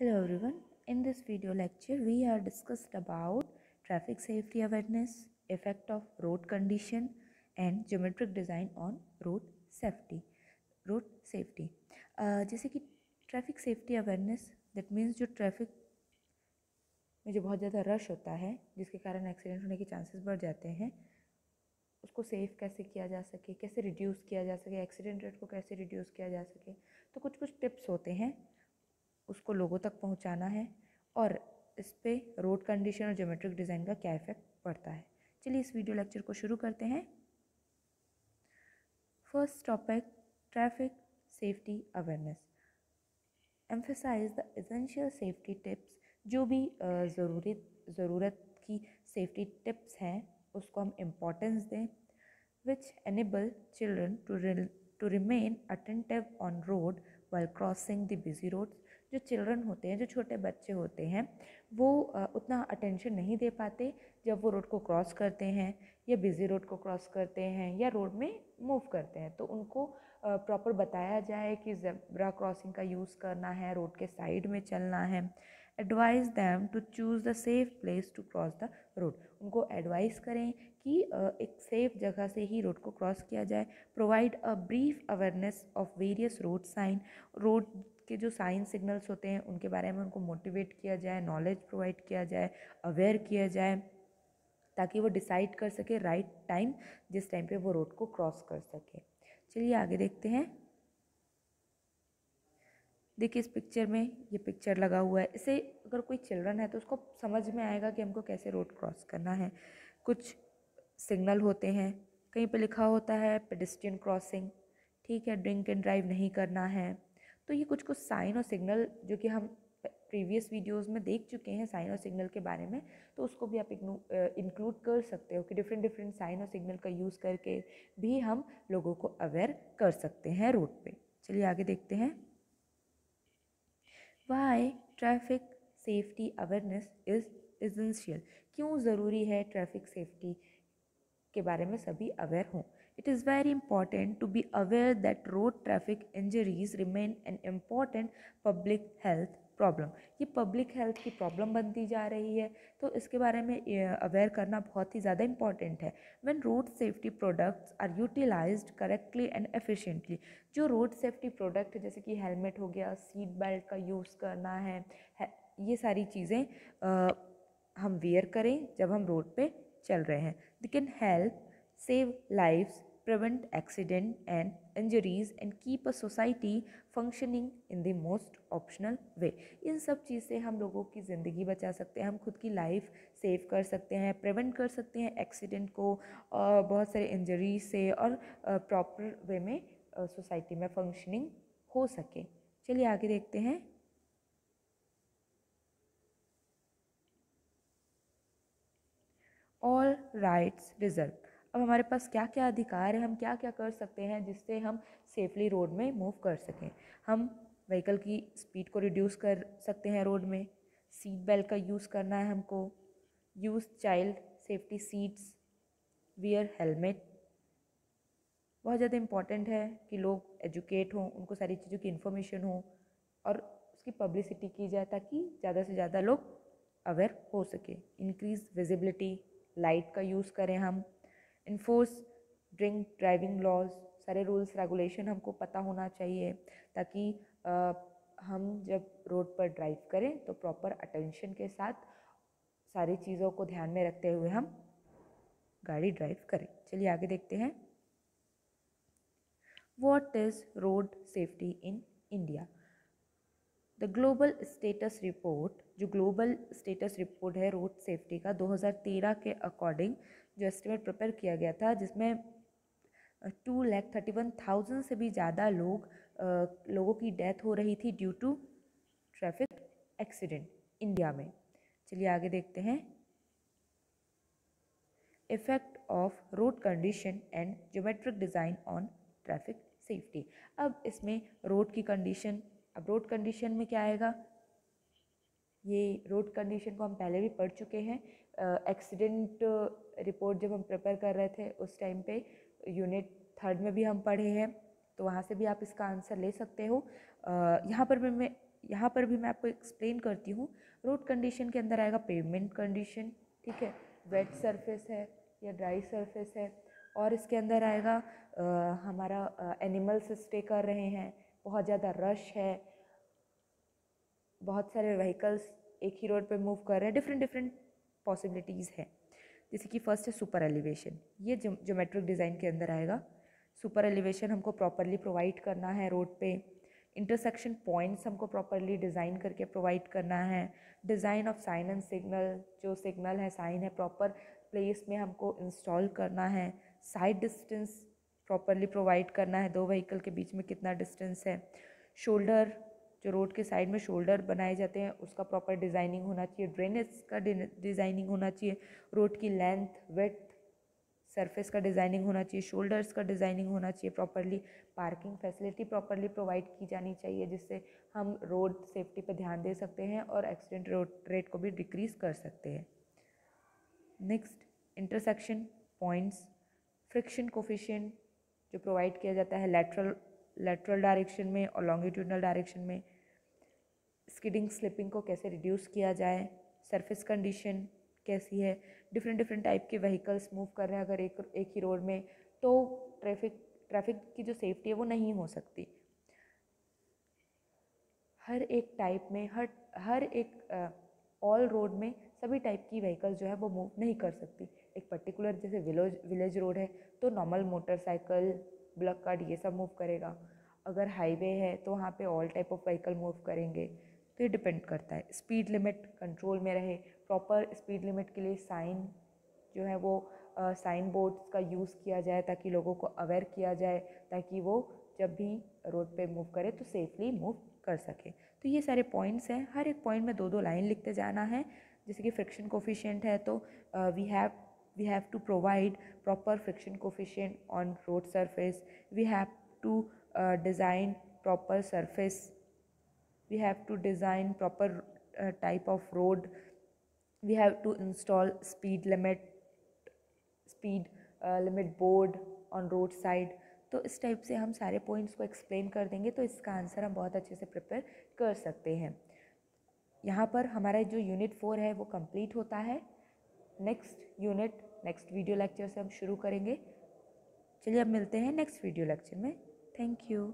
Hello everyone. In this video lecture, we are discussed about traffic safety awareness, effect of road condition, and geometric design on road safety. Road safety. Uh, जैसे कि traffic safety awareness that means जो traffic में जो बहुत ज़्यादा rush होता है जिसके कारण एक्सीडेंट होने के चांसेस बढ़ जाते हैं उसको सेफ़ कैसे किया जा सके कैसे रिड्यूस किया जा सके एक्सीडेंट रेट को कैसे रिड्यूस किया जा सके तो कुछ कुछ टिप्स होते हैं उसको लोगों तक पहुंचाना है और इस पर रोड कंडीशन और ज्योमेट्रिक डिज़ाइन का क्या इफ़ेक्ट पड़ता है। चलिए इस वीडियो लेक्चर को शुरू करते हैं। First topic traffic safety awareness emphasize the essential safety tips जो भी ज़रूरी, ज़रूरत की सेफ्टी टिप्स हैं, उसको हम इम्पोर्टेंस दें which enable children to to remain attentive on road while crossing the busy roads जो चिल्ड्रन होते हैं, जो छोटे बच्चे होते हैं, वो उतना अटेंशन नहीं दे पाते जब वो रोड को क्रॉस करते हैं या बिज़ी रोड को क्रॉस करते हैं या रोड में मूव करते हैं। तो उनको प्रॉपर बताया जाए कि जबरा क्रॉसिंग का यूज़ करना है रोड के साइड में चलना है। Advise them to choose the safe place to cross the road उनको एडवाइस करें कि एक सेफ़ जगह से ही रोड को क्रॉस किया जाए। Provide a brief awareness of various road sign road के जो साइन सिग्नल्स होते हैं, उनके बारे में उनको मोटिवेट किया जाए नॉलेज प्रोवाइड किया जाए अवेयर किया जाए, ताकि वो डिसाइड कर सके राइट टाइम जिस टाइम पे वो रोड को क्रॉस कर सके। चलिए आगे देखते हैं। देखिए इस पिक्चर में ये पिक्चर लगा हुआ है। इसे अगर कोई चिल्ड्रन है तो उसको समझ में आएगा कि हमको कैसे रोड क्रॉस करना है। कुछ सिग्नल होते हैं। कहीं पे लिखा होता है पेडिस्ट्रियन क्रॉसिंग ठीक है ड्रिंक एंड ड्राइव नहीं करना है। तो ये कुछ कुछ साइन और सिग्नल जो कि हम प्रीवियस वीडियोस में देख चुके हैं साइन और सिग्नल के बारे में तो उसको भी आप इंक्लूड कर सकते हो कि डिफरेंट डिफरेंट साइन और सिग्नल का यूज़ करके भी हम लोगों को अवेयर कर सकते हैं रोड पे। चलिए आगे देखते हैं। Why traffic safety awareness is essential क्यों ज़रूरी है ट्रैफ़िक सेफ्टी के बारे में सभी अवेयर हों? It is very important to be aware that road traffic injuries remain an important public health problem ये पब्लिक हेल्थ की प्रॉब्लम बनती जा रही है। तो इसके बारे में अवेयर करना बहुत ही ज़्यादा इंपॉर्टेंट है। When road safety products are utilize correctly and efficiently जो रोड सेफ्टी प्रोडक्ट जैसे कि हेलमेट हो गया सीट बेल्ट का यूज़ करना है, है ये सारी चीज़ें हम वेयर करें जब हम रोड पे चल रहे हैं। They can help save lifes prevent accident and injuries and keep a society functioning in the most optional way. इन सब चीज़ से हम लोगों की ज़िंदगी बचा सकते हैं, हम खुद की लाइफ सेव कर सकते हैं प्रिवेंट कर सकते हैं एक्सीडेंट को और बहुत सारे इंजरीज से और प्रॉपर वे में सोसाइटी में फंक्शनिंग हो सके। चलिए आगे देखते हैं। ऑल राइट्स रिज़र्व अब हमारे पास क्या क्या अधिकार है, हम क्या क्या कर सकते हैं जिससे हम सेफली रोड में मूव कर सकें? हम व्हीकल की स्पीड को रिड्यूस कर सकते हैं रोड में सीट बेल्ट का यूज़ करना है हमको use child safety seats wear helmet बहुत ज़्यादा इंपॉर्टेंट है कि लोग एजुकेट हों, उनको सारी चीज़ों की इन्फॉर्मेशन हो और उसकी पब्लिसिटी की जाए ताकि ज़्यादा से ज़्यादा लोग अवेयर हो सके। इंक्रीज़ विजिबिलिटी लाइट का यूज़ करें हम। इन्फोर्स ड्रिंक ड्राइविंग लॉज सारे रूल्स रेगुलेशन हमको पता होना चाहिए ताकि आ, हम जब रोड पर ड्राइव करें तो प्रॉपर अटेंशन के साथ सारी चीज़ों को ध्यान में रखते हुए हम गाड़ी ड्राइव करें। चलिए आगे देखते हैं। What is road safety in India the global status report जो ग्लोबल स्टेटस रिपोर्ट है रोड सेफ्टी का 2013 के अकॉर्डिंग जो एस्टिमेट प्रिपेयर किया गया था, जिसमें two lakh thirty one thousand से भी ज़्यादा लोग लोगों की डेथ हो रही थी due to traffic accident India में। चलिए आगे देखते हैं। Effect of road condition and geometric design on traffic safety अब इसमें रोड की कंडीशन अब रोड कंडीशन में क्या आएगा? ये रोड कंडीशन को हम पहले भी पढ़ चुके हैं। एक्सीडेंट रिपोर्ट जब हम प्रिपेयर कर रहे थे उस टाइम पे यूनिट थर्ड में भी हम पढ़े हैं तो वहाँ से भी आप इसका आंसर ले सकते हो। यहाँ पर भी मैं यहाँ पर भी मैं आपको एक्सप्लेन करती हूँ। रोड कंडीशन के अंदर आएगा पेवमेंट कंडीशन ठीक है? वेट सरफेस है या ड्राई सरफेस है। और इसके अंदर आएगा आ, हमारा एनिमल्स स्टे कर रहे हैं। बहुत ज़्यादा रश है। बहुत सारे व्हीकल्स एक ही रोड पे मूव कर रहे हैं। डिफरेंट डिफरेंट पॉसिबिलिटीज़ है। जैसे कि फ़र्स्ट है सुपर एलिवेशन ये जोमेट्रिक डिज़ाइन के अंदर आएगा। सुपर एलिवेशन हमको प्रॉपरली प्रोवाइड करना है रोड पे। इंटरसेक्शन पॉइंट्स हमको प्रॉपरली डिज़ाइन करके प्रोवाइड करना है। Design of sign and signal जो सिग्नल है साइन है प्रॉपर प्लेस में हमको इंस्टॉल करना है। साइड डिस्टेंस प्रॉपरली प्रोवाइड करना है, दो व्हीकल के बीच में कितना डिस्टेंस है। शोल्डर जो रोड के साइड में शोल्डर बनाए जाते हैं, उसका प्रॉपर डिज़ाइनिंग होना चाहिए। ड्रेनेज का डिज़ाइनिंग होना चाहिए। रोड की लेंथ वेथ सरफेस का डिज़ाइनिंग होना चाहिए। शोल्डर्स का डिज़ाइनिंग होना चाहिए properly parking facility properly provide की जानी चाहिए, जिससे हम रोड सेफ्टी पर ध्यान दे सकते हैं और एक्सीडेंट रेट को भी डिक्रीज़ कर सकते हैं। Next intersection points friction coefficient जो प्रोवाइड किया जाता है लेटरल लेटरल डायरेक्शन में और लॉन्गिट्यूडनल डायरेक्शन में। स्किडिंग स्लिपिंग को कैसे रिड्यूस किया जाए? सरफेस कंडीशन कैसी है? डिफरेंट डिफरेंट टाइप के व्हीकल्स मूव कर रहे हैं अगर एक एक ही रोड में तो ट्रैफ़िक ट्रैफ़िक की जो सेफ्टी है वो नहीं हो सकती। हर एक टाइप में, हर हर एक ऑल रोड में सभी टाइप की व्हीकल्स जो है वो मूव नहीं कर सकती। एक पर्टिकुलर जैसे विलेज विलेज रोड है तो नॉर्मल मोटरसाइकिल ब्लॉक कार्ड ये सब मूव करेगा। अगर हाईवे है तो वहाँ पे all type of vehicle move करेंगे। तो ये डिपेंड करता है। स्पीड लिमिट कंट्रोल में रहे। प्रॉपर स्पीड लिमिट के लिए साइन जो है वो साइन बोर्ड्स का यूज़ किया जाए, ताकि लोगों को अवेयर किया जाए, ताकि वो जब भी रोड पे मूव करे तो सेफली मूव कर सके। तो ये सारे पॉइंट्स हैं। हर एक पॉइंट में दो दो लाइन लिखते जाना है। जैसे कि फ्रिक्शन कोफिशियंट है तो we have we have to provide proper friction coefficient on road surface we have to design proper surface we have to design proper type of road we have to install speed limit speed limit board on road side तो इस type से हम सारे points को explain कर देंगे तो इसका आंसर हम बहुत अच्छे से प्रिपेयर कर सकते हैं। यहाँ पर हमारा जो यूनिट फोर है, वो कंप्लीट होता है। Next unit next video lecture से हम शुरू करेंगे। चलिए अब मिलते हैं नेक्स्ट वीडियो लेक्चर में। Thank you